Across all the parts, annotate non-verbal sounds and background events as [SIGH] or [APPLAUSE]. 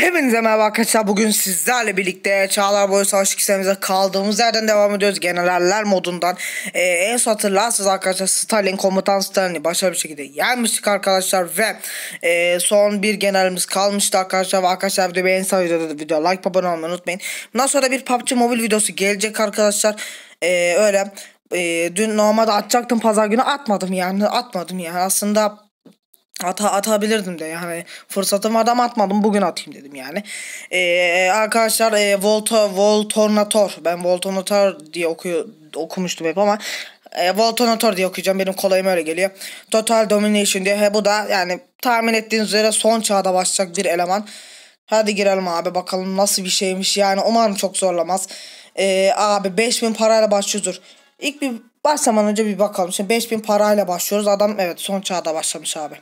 Hepinize merhaba arkadaşlar. Bugün sizlerle birlikte Çağlar Boyu Savaş ikisimize kaldığımız yerden devam ediyoruz. Generaller modundan. Ee, en son hatırlarsınız arkadaşlar Stalin, komutan Stalin'i başarılı bir şekilde yenmiştik arkadaşlar. Ve e, son bir generalimiz kalmıştı arkadaşlar. Ve arkadaşlar videoyu beğenirse videoda da video like abone olmayı unutmayın. Bundan sonra bir PUBG Mobile videosu gelecek arkadaşlar. Ee, öyle. E, dün normalde atacaktım pazar günü atmadım yani. Atmadım yani. Aslında Ata atabilirdim de yani fırsatım vardı ama atmadım bugün atayım dedim yani. Ee, arkadaşlar e, Volto Voltornator ben Voltornator diye okuyor okumuştum hep ama e, Voltornator diye okuyacağım benim kolayım öyle geliyor. Total Domination diye he bu da yani tahmin ettiğiniz üzere son çağda başlayacak bir eleman. Hadi girelim abi bakalım nasıl bir şeymiş yani umarım çok zorlamaz. Ee, abi 5000 parayla başlıyordur. İlk bir başlamadan önce bir bakalım. Şimdi 5000 parayla başlıyoruz. Adam evet son çağda başlamış abi.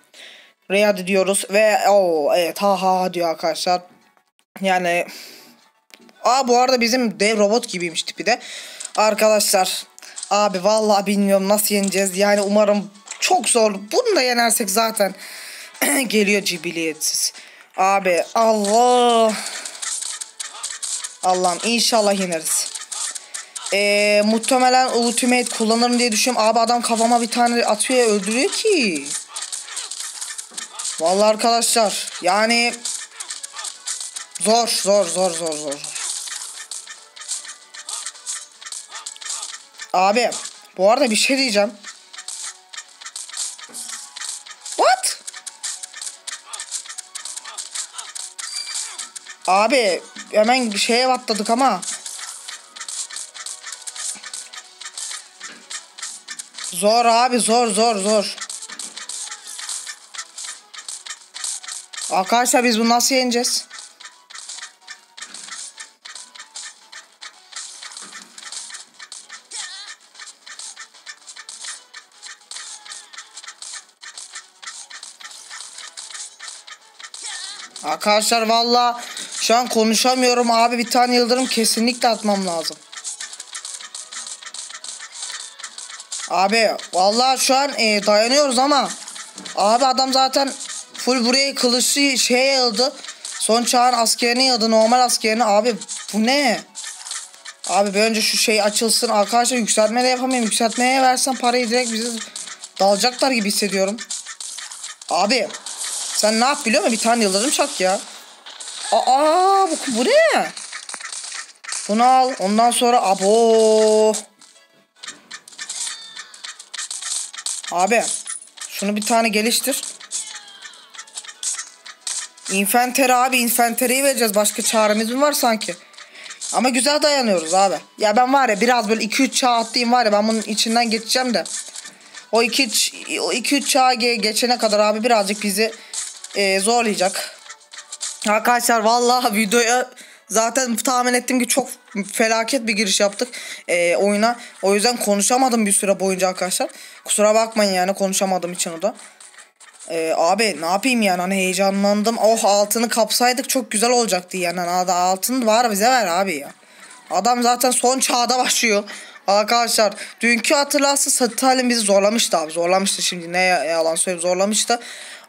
Riyad diyoruz ve o evet ha ha diyor arkadaşlar. Yani Aa bu arada bizim dev robot gibiymiş tipi de. Arkadaşlar abi vallahi bilmiyorum nasıl yeneceğiz. Yani umarım çok zor. Bunu da yenersek zaten [CLEARS THROAT] geliyor cibiliyetsiz. Abi Allah. Allah'ım inşallah yeneriz. Ee, muhtemelen ultimate kullanırım diye düşünüyorum. Abi adam kafama bir tane atıyor öldürüyor ki. Vallahi arkadaşlar yani zor zor zor zor zor. Abi bu arada bir şey diyeceğim. What? Abi hemen şeye atladık ama. Zor abi zor zor zor. Arkadaşlar biz bunu nasıl yeneceğiz? Arkadaşlar valla şu an konuşamıyorum abi bir tane yıldırım kesinlikle atmam lazım. Abi valla şu an e, dayanıyoruz ama abi adam zaten full buraya kılıçlı şey yıldı. Son çağın askerini yıldı normal askerini abi bu ne? Abi bir önce şu şey açılsın arkadaşlar yükseltme de yapamıyorum yükseltmeye versen parayı direkt bize dalacaklar gibi hissediyorum. Abi sen ne yap biliyor musun? Bir tane yıldırım çak ya. Aa bu, bu ne? Bunu al. Ondan sonra abo. Abi şunu bir tane geliştir. Infanteri abi infanteriyi vereceğiz. Başka çaremiz mi var sanki? Ama güzel dayanıyoruz abi. Ya ben var ya biraz böyle 2-3 çağ atlayayım var ya ben bunun içinden geçeceğim de. O 2-3 çağ geçene kadar abi birazcık bizi e, zorlayacak. Arkadaşlar vallahi [LAUGHS] videoya zaten tahmin ettim ki çok felaket bir giriş yaptık e, oyuna. O yüzden konuşamadım bir süre boyunca arkadaşlar. Kusura bakmayın yani konuşamadığım için o da. E, abi ne yapayım yani hani heyecanlandım. Oh altını kapsaydık çok güzel olacaktı yani. Hani altın var bize ver abi ya. Adam zaten son çağda [LAUGHS] başlıyor. Arkadaşlar dünkü hatırlarsa Stalin bizi zorlamıştı abi. Zorlamıştı şimdi ne yalan söyleyeyim zorlamıştı.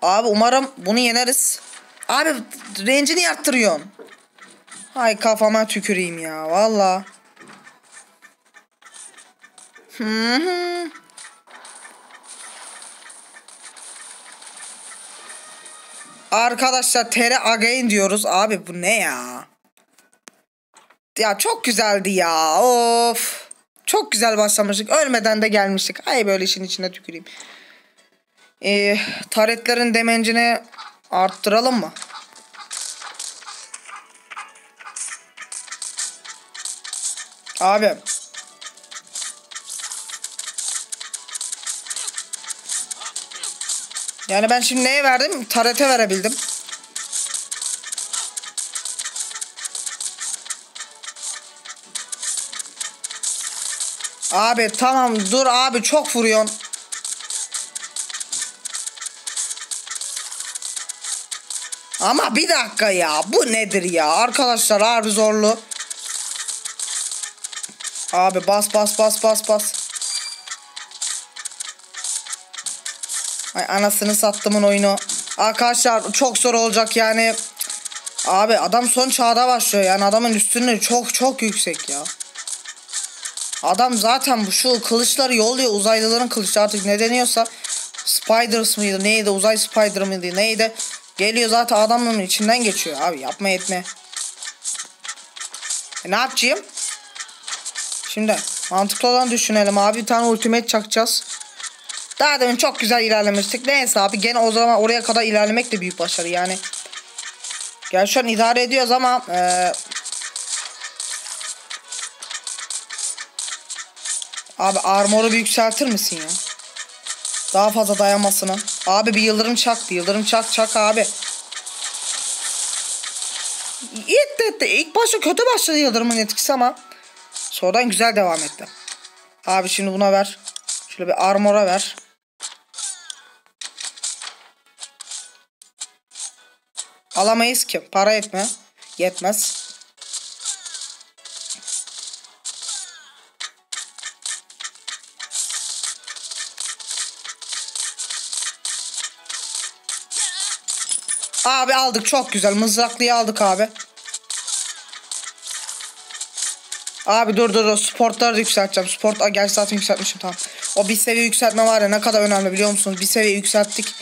Abi umarım bunu yeneriz. Abi range'ini arttırıyorsun. Hay kafama tüküreyim ya valla. Hı hı. Arkadaşlar tere again diyoruz. Abi bu ne ya? Ya çok güzeldi ya. Of. Çok güzel başlamıştık. Ölmeden de gelmiştik. Ay böyle işin içine tüküreyim. Ee, taretlerin demencini arttıralım mı? Abi. Yani ben şimdi neye verdim? Tarete verebildim. Abi tamam dur abi çok vuruyorsun. Ama bir dakika ya bu nedir ya arkadaşlar harbi zorlu. Abi bas bas bas bas bas. Ay anasını sattımın oyunu. Arkadaşlar çok zor olacak yani. Abi adam son çağda başlıyor yani adamın üstünlüğü çok çok yüksek ya. Adam zaten bu şu kılıçları yolluyor uzaylıların kılıçları artık ne deniyorsa Spiders mıydı neydi uzay Spider mıydı neydi geliyor zaten adamın içinden geçiyor abi yapma etme. E, ne yapacağım? Şimdi mantıklı olan düşünelim abi bir tane ultimate çakacağız. Daha demin çok güzel ilerlemiştik. Neyse abi gene o zaman oraya kadar ilerlemek de büyük başarı yani. Gel şu an idare ediyoruz ama e, Abi armoru bir yükseltir misin ya? Daha fazla dayanmasına. Abi bir yıldırım çak bir yıldırım çak çak abi. İlk, de, ilk başta kötü başladı yıldırımın etkisi ama sonradan güzel devam etti. Abi şimdi buna ver. Şöyle bir armora ver. Alamayız ki. Para etme. Yetmez. Abi aldık çok güzel. Mızraklıyı aldık abi. Abi dur dur dur. Sportları da yükselteceğim. Sport Aa, gerçi zaten yükseltmişim tamam. O bir seviye yükseltme var ya ne kadar önemli biliyor musunuz? Bir seviye yükselttik.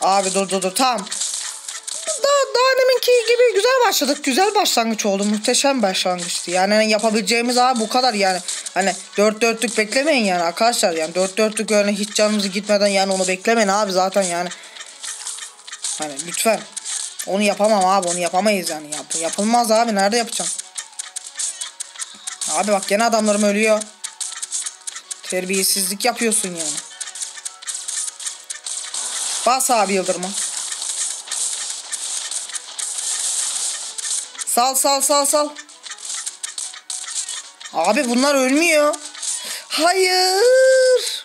Abi dur dur dur tamam. Daha, daha deminki gibi güzel başladık. Güzel başlangıç oldu. Muhteşem başlangıçtı. Yani hani yapabileceğimiz abi bu kadar yani. Hani dört dörtlük beklemeyin yani arkadaşlar. Yani dört dörtlük öyle hiç canımızı gitmeden yani onu beklemeyin abi zaten yani. Hani lütfen. Onu yapamam abi onu yapamayız yani. Yap yapılmaz abi nerede yapacağım? Abi bak gene adamlarım ölüyor. Terbiyesizlik yapıyorsun yani. Bas abi yıldırma. Sal sal sal sal. Abi bunlar ölmüyor. Hayır.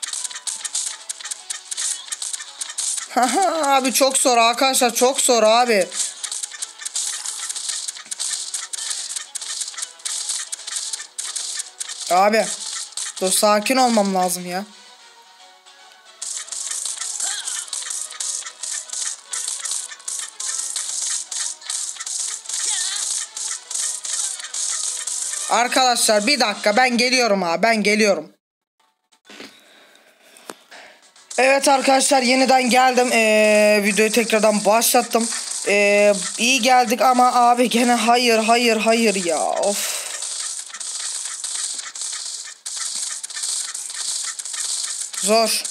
[LAUGHS] abi çok zor arkadaşlar çok zor abi. Abi. Dur sakin olmam lazım ya. Arkadaşlar bir dakika ben geliyorum abi ben geliyorum. Evet arkadaşlar yeniden geldim. Ee, videoyu tekrardan başlattım. Ee, iyi geldik ama abi gene hayır hayır hayır ya. Of. Zor.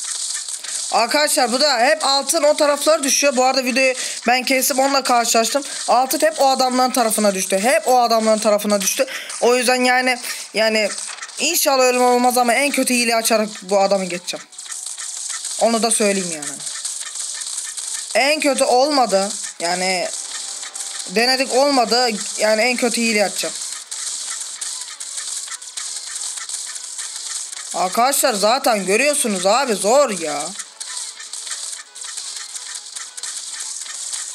Arkadaşlar bu da hep altın o taraflara düşüyor. Bu arada videoyu ben kesip onunla karşılaştım. Altın hep o adamların tarafına düştü. Hep o adamların tarafına düştü. O yüzden yani yani inşallah ölüm olmaz ama en kötü hile açarak bu adamı geçeceğim. Onu da söyleyeyim yani. En kötü olmadı. Yani denedik olmadı. Yani en kötü hile açacağım. Arkadaşlar zaten görüyorsunuz abi zor ya.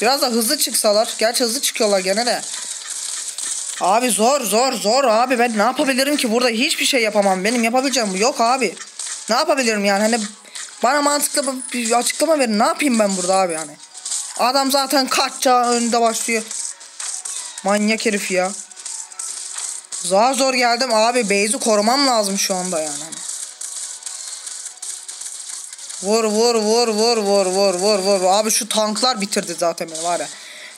Biraz da hızlı çıksalar. Gerçi hızlı çıkıyorlar gene de. Abi zor zor zor abi ben ne yapabilirim ki burada hiçbir şey yapamam. Benim yapabileceğim yok abi. Ne yapabilirim yani hani bana mantıklı bir açıklama verin. Ne yapayım ben burada abi yani. Adam zaten kaçça önünde başlıyor. Manyak herif ya. Zor zor geldim abi. Base'i korumam lazım şu anda yani. Vur vur vur vur vur vur vur vur. Abi şu tanklar bitirdi zaten beni var ya.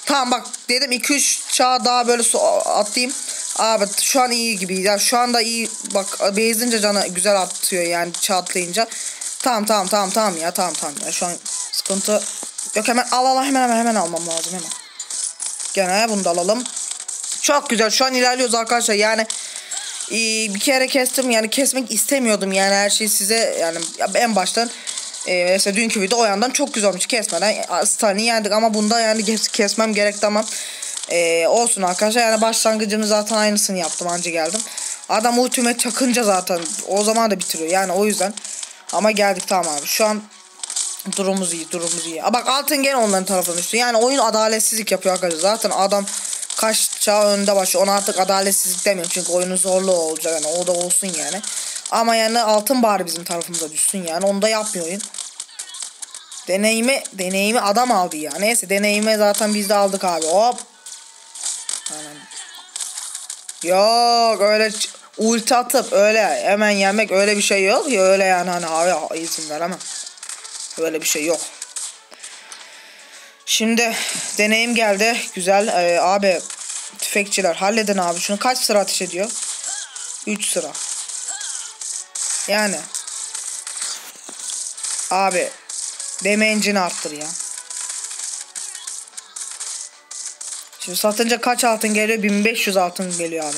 Tamam bak dedim 2-3 çağ daha böyle atayım. Abi şu an iyi gibi. Ya şu anda iyi. Bak base'ince canı güzel atıyor yani çağ atlayınca. Tamam tamam tamam tamam ya tamam tamam ya şu an sıkıntı yok hemen al al hemen hemen hemen almam lazım hemen. Gene bunu da alalım. Çok güzel şu an ilerliyoruz arkadaşlar yani bir kere kestim yani kesmek istemiyordum yani her şey size yani en baştan e, mesela dünkü video o yandan çok güzel olmuş. Kesmeden Stalin'i yendik ama bunda yani kes, kesmem gerekti ama e, olsun arkadaşlar yani başlangıcını zaten aynısını yaptım anca geldim. Adam ultimate çakınca zaten o zaman da bitiriyor yani o yüzden. Ama geldik tamam abi. Şu an durumumuz iyi durumumuz iyi. A bak altın gene onların tarafına düştü. Yani oyun adaletsizlik yapıyor arkadaşlar. Zaten adam kaç çağ önde başlıyor. Ona artık adaletsizlik demiyorum çünkü oyunun zorluğu olacak yani o da olsun yani. Ama yani altın bari bizim tarafımıza düşsün yani. Onu da yapmıyor oyun. Deneyimi, deneyimi adam aldı ya. Neyse deneyimi zaten biz de aldık abi. Hop. Aynen. Yok öyle ulti atıp öyle hemen yemek öyle bir şey yok ya öyle yani hani abi izin veremem. Öyle bir şey yok. Şimdi deneyim geldi. Güzel. Ee, abi tüfekçiler halledin abi. Şunu kaç sıra ateş ediyor? 3 sıra. Yani. Abi. Damage'ini arttır ya. Şimdi satınca kaç altın geliyor? 1500 altın geliyor abi.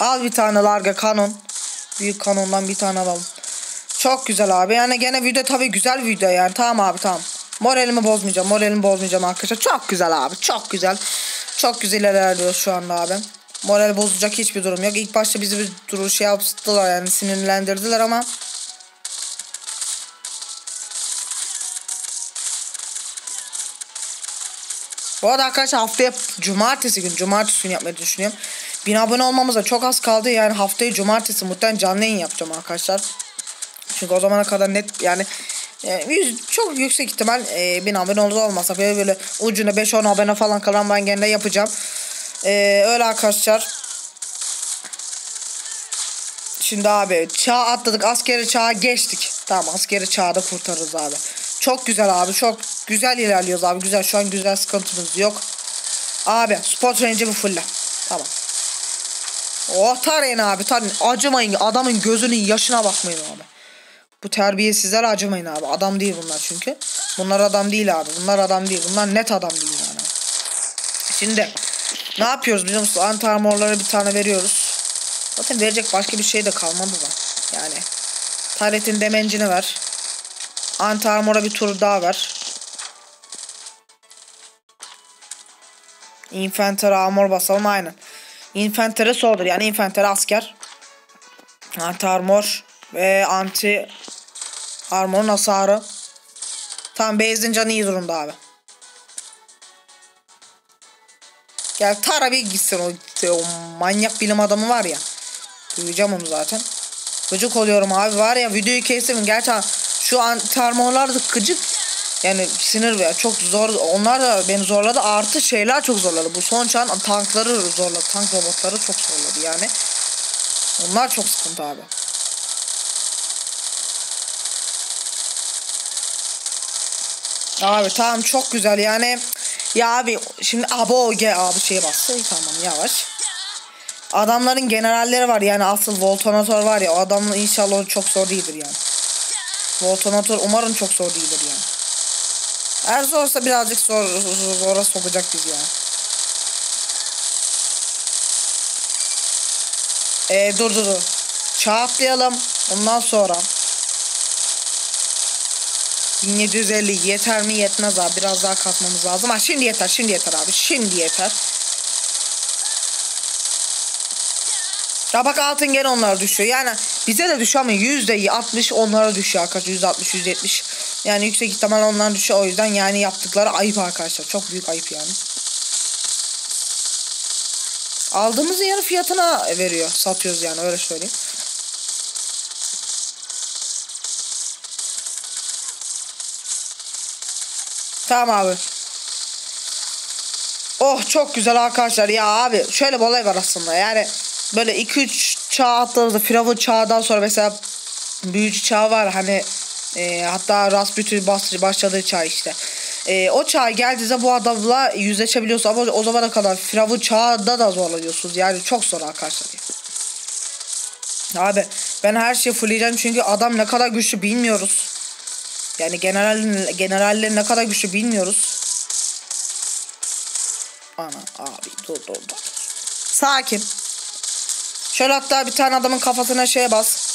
Al bir tane larga kanon. Büyük kanondan bir tane alalım. Çok güzel abi. Yani gene video tabii güzel video yani. Tamam abi tamam. Moralimi bozmayacağım. Moralimi bozmayacağım arkadaşlar. Çok güzel abi. Çok güzel. Çok güzel ilerliyor şu anda abi. Moral bozacak hiçbir durum yok. İlk başta bizi bir duruş şey yaptılar yani sinirlendirdiler ama Bu arada arkadaşlar haftaya cumartesi gün cumartesi günü yapmayı düşünüyorum. Bin abone olmamıza çok az kaldı yani haftayı cumartesi muhtemelen canlı yayın yapacağım arkadaşlar. Çünkü o zamana kadar net yani e, yüz, çok yüksek ihtimal e, bin abone olur olmasa böyle böyle ucuna 5-10 abone falan kalan ben gene yapacağım. E, öyle arkadaşlar. Şimdi abi çağ atladık askeri çağa geçtik. Tamam askeri çağda kurtarırız abi. Çok güzel abi çok güzel ilerliyoruz abi güzel şu an güzel sıkıntımız yok. Abi spot range'i bu fulle. Tamam. Oh tarayın abi tarayın. Acımayın adamın gözünün yaşına bakmayın abi. Bu terbiyesizler acımayın abi. Adam değil bunlar çünkü. Bunlar adam değil abi. Bunlar adam değil. Bunlar net adam değil yani. Şimdi ne yapıyoruz biliyor musun? Anti armorlara bir tane veriyoruz. Zaten verecek başka bir şey de kalmadı da. Yani Taret'in demencini ver. Anti armora bir tur daha ver. Infantry armor basalım aynen. Infantry soldur yani infantry asker. Anti armor ve anti armorun hasarı. Tamam base'in canı iyi durumda abi. Gel Tara bir gitsin o, o manyak bilim adamı var ya. Duyacağım onu zaten. Gıcık oluyorum abi var ya videoyu kestim. Gerçekten şu an termolar da gıcık. Yani sinir ve çok zor. Onlar da beni zorladı. Artı şeyler çok zorladı. Bu son çağın tankları zorladı. Tank robotları çok zorladı yani. Onlar çok sıkıntı abi. Abi tamam çok güzel yani. Ya abi şimdi abo ge abi şeye bastı. Tamam yavaş. Adamların generalleri var yani asıl Voltonator var ya o adamın inşallah çok zor değildir yani. Voltonator umarım çok zor değildir yani. Eğer zorsa birazcık zor, zora sokacak bizi yani. Ee, dur dur dur. Çağ. Ondan sonra 1750 yeter mi yetmez abi biraz daha katmamız lazım. Ha şimdi yeter şimdi yeter abi şimdi yeter. Ya bak altın gene onlara düşüyor. Yani bize de düşüyor ama yüzde 60 onlara düşüyor arkadaşlar. Yüzde 60 yüzde 70. Yani yüksek ihtimal onlara düşüyor. O yüzden yani yaptıkları ayıp arkadaşlar. Çok büyük ayıp yani. Aldığımız yarı fiyatına veriyor. Satıyoruz yani öyle söyleyeyim. Tamam abi. Oh çok güzel arkadaşlar ya abi. Şöyle bir olay var aslında yani böyle 2-3 çağ attığımızda Firavun çağdan sonra mesela büyücü çağ var hani e, hatta Rasputin başladığı çağ işte. E, o çağ geldiğinde bu adamla yüzleşebiliyorsun ama o zamana kadar Firavun çağında da zorlanıyorsunuz. Yani çok zor arkadaşlar. Abi ben her şeyi fullleyeceğim çünkü adam ne kadar güçlü bilmiyoruz. Yani general generaller ne kadar güçlü bilmiyoruz. Ana abi dur dur dur. Sakin. Şöyle hatta bir tane adamın kafasına şeye bas.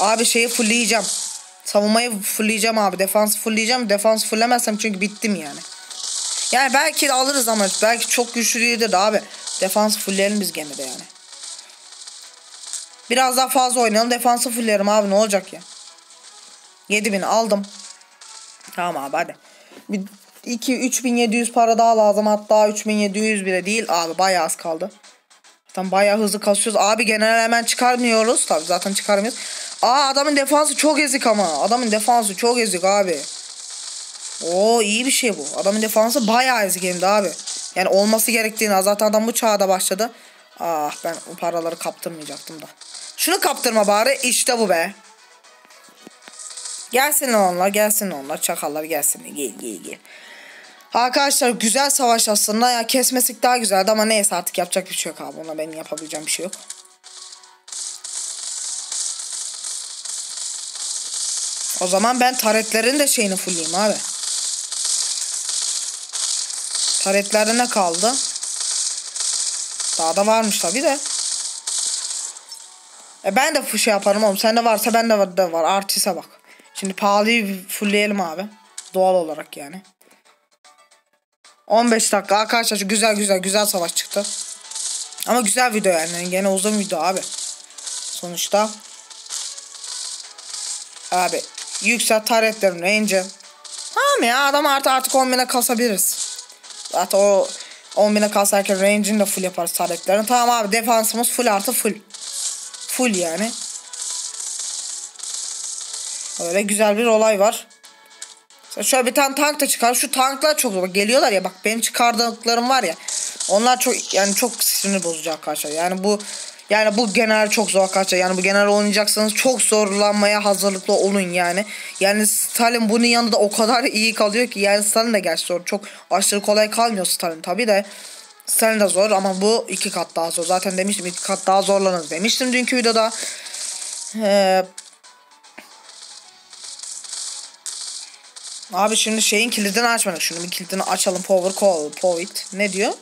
Abi şeyi fullleyeceğim. Savunmayı fullleyeceğim abi. Defans fullleyeceğim. Defans fulllemezsem çünkü bittim yani. Yani belki de alırız ama belki çok güçlü değildir de abi. Defans fullleyelim biz gemide yani. Biraz daha fazla oynayalım. Defansı fulllerim abi ne olacak ya. 7000 aldım. Tamam abi hadi. Bir 2 3700 para daha lazım hatta 3700 bile değil abi bayağı az kaldı. Zaten bayağı hızlı kasıyoruz. Abi genel hemen çıkarmıyoruz. Tabi zaten çıkarmıyoruz. Aa adamın defansı çok ezik ama. Adamın defansı çok ezik abi. Oo iyi bir şey bu. Adamın defansı bayağı ezik hem abi. Yani olması gerektiğini zaten adam bu çağda başladı. Ah ben o paraları kaptırmayacaktım da. Şunu kaptırma bari işte bu be. Gelsin onlar gelsin onlar çakallar gelsin gel gel gel. Arkadaşlar güzel savaş aslında ya kesmesik daha güzeldi ama neyse artık yapacak bir şey yok abi ona benim yapabileceğim bir şey yok. O zaman ben taretlerin de şeyini fullleyeyim abi. Taretlerde ne kaldı? Daha da varmış tabi de. E ben de şey yaparım oğlum. Sende varsa bende de var. Artiste bak. Şimdi pahalıyı fullleyelim abi. Doğal olarak yani. 15 dakika arkadaşlar güzel güzel güzel savaş çıktı. Ama güzel video yani. Gene uzun video abi. Sonuçta. Abi yüksel taretlerin range'i. Tamam ya adam artık artık 10 bine kasabiliriz. Zaten o 10 bine kasarken range'ini de full yaparız taretlerin. Tamam abi defansımız full artı full. Full yani. Öyle güzel bir olay var. Şöyle bir tane tank da çıkar. Şu tanklar çok zor. Geliyorlar ya bak benim çıkardıklarım var ya. Onlar çok yani çok sinir bozucu arkadaşlar. Yani bu yani bu genel çok zor arkadaşlar. Yani bu genel oynayacaksanız çok zorlanmaya hazırlıklı olun yani. Yani Stalin bunun yanında o kadar [LAUGHS] iyi kalıyor ki. Yani Stalin de gerçi zor. Çok aşırı kolay kalmıyor Stalin tabi de. Stalin de zor ama bu iki kat daha zor. Zaten demiştim iki kat daha zorlanır demiştim dünkü videoda. Ee, Abi şimdi şeyin kilidini açmadık. Şunu bir kilidini açalım. Power call point. Ne diyor?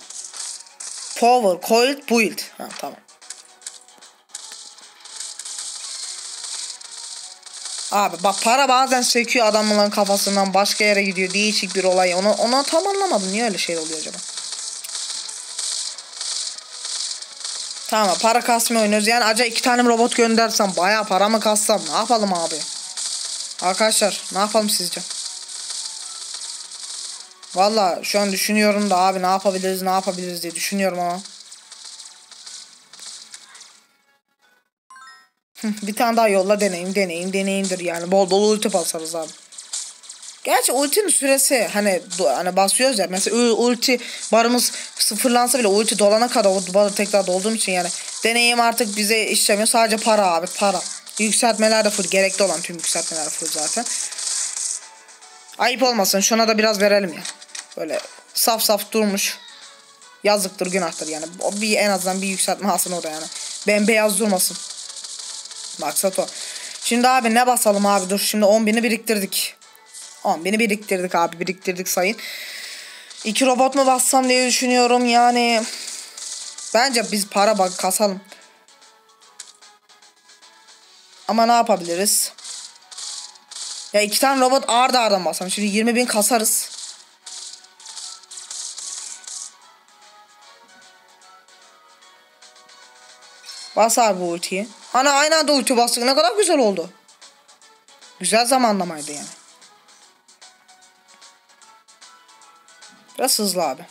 Power coiled build. Ha tamam. Abi bak para bazen sekiyor adamların kafasından başka yere gidiyor. Değişik bir olay. Onu, onu tam anlamadım. Niye öyle şey oluyor acaba? Tamam para kasmıyor oynuyoruz. Yani acaba iki tane robot göndersem bayağı para mı kassam ne yapalım abi? Arkadaşlar ne yapalım sizce? Valla şu an düşünüyorum da abi ne yapabiliriz ne yapabiliriz diye düşünüyorum ama. bir tane daha yolla deneyim deneyim deneyimdir yani bol bol ulti basarız abi. Gerçi ultinin süresi hani hani basıyoruz ya mesela ulti barımız sıfırlansa bile ulti dolana kadar o barı tekrar dolduğum için yani deneyim artık bize işlemiyor sadece para abi para. Yükseltmeler de full gerekli olan tüm yükseltmeler full zaten. Ayıp olmasın şuna da biraz verelim ya. Böyle saf saf durmuş. Yazıktır günahtır yani. Bir en azından bir yükseltme alsın orada yani. Bembeyaz durmasın. Maksat o. Şimdi abi ne basalım abi dur. Şimdi 10 bini biriktirdik. 10 bini biriktirdik abi biriktirdik sayın. İki robot mu bassam diye düşünüyorum yani. Bence biz para bak kasalım. Ama ne yapabiliriz? Ya iki tane robot arda arda bassam. Şimdi 20 bin kasarız. Bas abi bu ultiyi. Hani aynı anda ulti bastık ne kadar güzel oldu. Güzel zamanlamaydı yani. Biraz hızlı abi.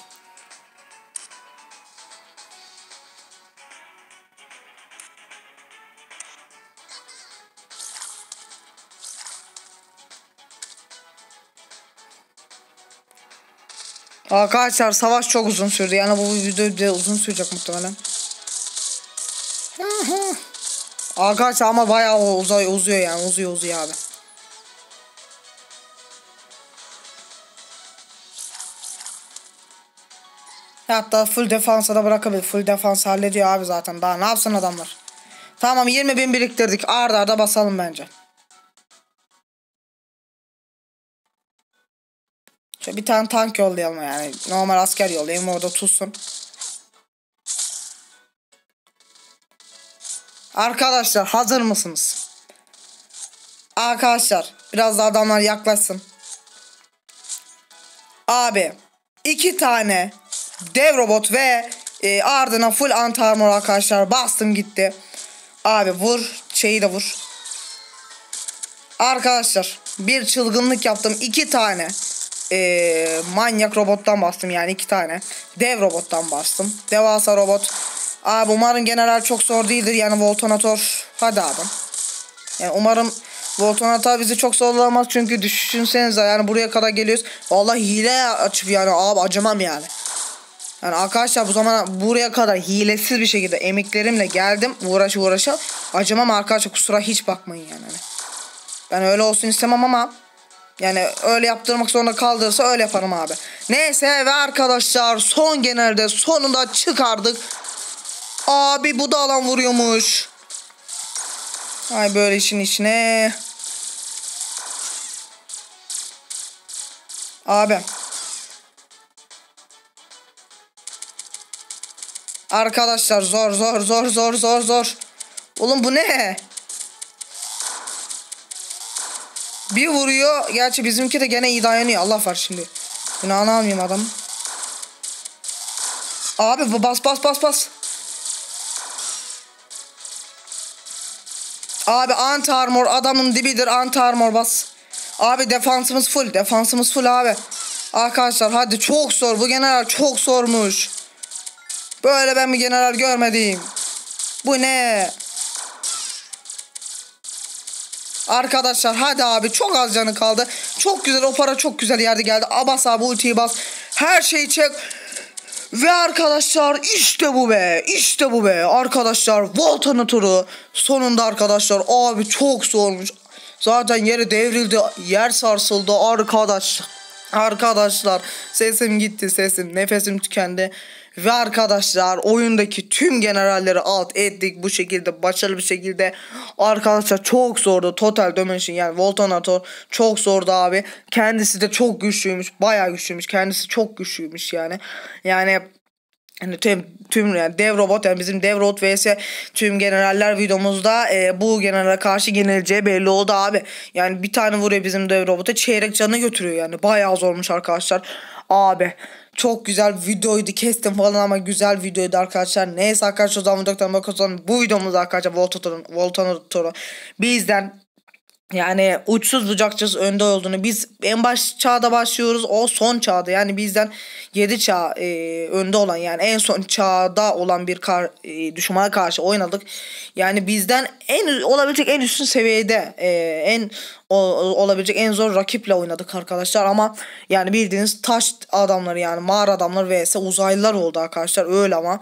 Arkadaşlar savaş çok uzun sürdü. Yani bu video uzun sürecek muhtemelen. Arkadaşlar ama bayağı uzuyor, uzuyor yani uzuyor uzuyor abi. Hatta full defansa da bırakabilir. Full defans hallediyor abi zaten. Daha ne yapsın adamlar. Tamam 20 bin biriktirdik. Arda arda basalım bence. Şöyle bir tane tank yollayalım yani. Normal asker yollayalım orada tutsun. Arkadaşlar hazır mısınız? Arkadaşlar biraz da adamlar yaklaşsın. Abi iki tane dev robot ve e, ardına full anti armor arkadaşlar bastım gitti. Abi vur şeyi de vur. Arkadaşlar bir çılgınlık yaptım iki tane e, manyak robottan bastım yani iki tane dev robottan bastım. Devasa robot Abi umarım general çok zor değildir. Yani Voltonator hadi abi. Yani umarım Voltonator bizi çok zorlamaz. Çünkü düşünsenize yani buraya kadar geliyoruz. Vallahi hile açıp yani abi acımam yani. Yani arkadaşlar bu zamana buraya kadar hilesiz bir şekilde emeklerimle geldim. Uğraşı uğraşa. Acımam arkadaşlar kusura hiç bakmayın yani. Hani Ben öyle olsun istemem ama yani öyle yaptırmak zorunda kaldırırsa öyle yaparım abi. Neyse ve arkadaşlar son genelde sonunda çıkardık. Abi bu da alan vuruyormuş. Ay böyle işin içine. Abi. Arkadaşlar zor zor zor zor zor zor. Oğlum bu ne? Bir vuruyor. Gerçi bizimki de gene iyi dayanıyor. Allah var şimdi. Günahını almayayım adam. Abi bu bas bas bas bas. Abi anti armor adamın dibidir anti armor bas. Abi defansımız full defansımız full abi. Arkadaşlar hadi çok zor bu general çok zormuş. Böyle ben bir general görmedim. Bu ne? Arkadaşlar hadi abi çok az canı kaldı. Çok güzel o para çok güzel yerde geldi. Abas abi ultiyi bas. Her şeyi çek. Ve arkadaşlar işte bu be. işte bu be. Arkadaşlar Voltan'ı turu. Sonunda arkadaşlar abi çok zormuş. Zaten yere devrildi. Yer sarsıldı arkadaş. Arkadaşlar sesim gitti sesim. Nefesim tükendi. Ve arkadaşlar oyundaki tüm generalleri alt ettik bu şekilde başarılı bir şekilde. Arkadaşlar çok zordu. Total Dimension yani Voltanator çok zordu abi. Kendisi de çok güçlüymüş. Bayağı güçlüymüş. Kendisi çok güçlüymüş yani. Yani yani tüm tüm yani dev robot yani bizim dev robot vs tüm generaller videomuzda e, bu generale karşı yenileceği belli oldu abi. Yani bir tane vuruyor bizim dev robota çeyrek canı götürüyor yani. Bayağı zormuş arkadaşlar. Abi çok güzel videoydu kestim falan ama güzel videoydu arkadaşlar. Neyse arkadaşlar o zaman bu videomuz arkadaşlar Voltator'u bizden yani uçsuz bucaksız önde olduğunu biz en baş çağda başlıyoruz o son çağda. Yani bizden 7 çağ e, önde olan yani en son çağda olan bir kar, e, düşmana karşı oynadık. Yani bizden en olabilecek en üstün seviyede e, en o, olabilecek en zor rakiple oynadık arkadaşlar. Ama yani bildiğiniz taş adamları yani mağara adamları vs uzaylılar oldu arkadaşlar öyle ama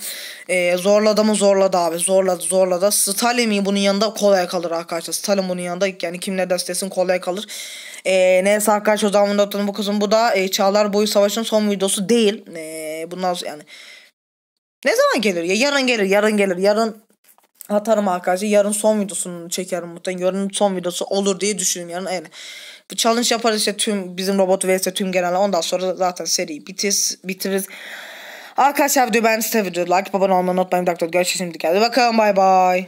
e, zorladı mı zorladı abi. Zorladı zorladı. Stalin bunun yanında kolay kalır arkadaşlar. Stalin bunun yanında yani kim ne destesin kolay kalır e, neyse arkadaşlar o zaman notlarım bu kızım bu da e, Çağlar Boyu Savaşı'nın son videosu değil e, bundan yani ne zaman gelir ya yarın gelir yarın gelir yarın atarım arkadaşlar. Yarın son videosunu çekerim muhtemelen. Yarın son videosu olur diye düşünüyorum. Yarın yani bir challenge yaparız işte tüm bizim robot vs tüm genel ondan sonra zaten seri bitiririz. bitiririz. Arkadaşlar videoyu beğendiyseniz video like abone olmayı unutmayın. Görüşürüz şimdi. Hadi bakalım bay bay.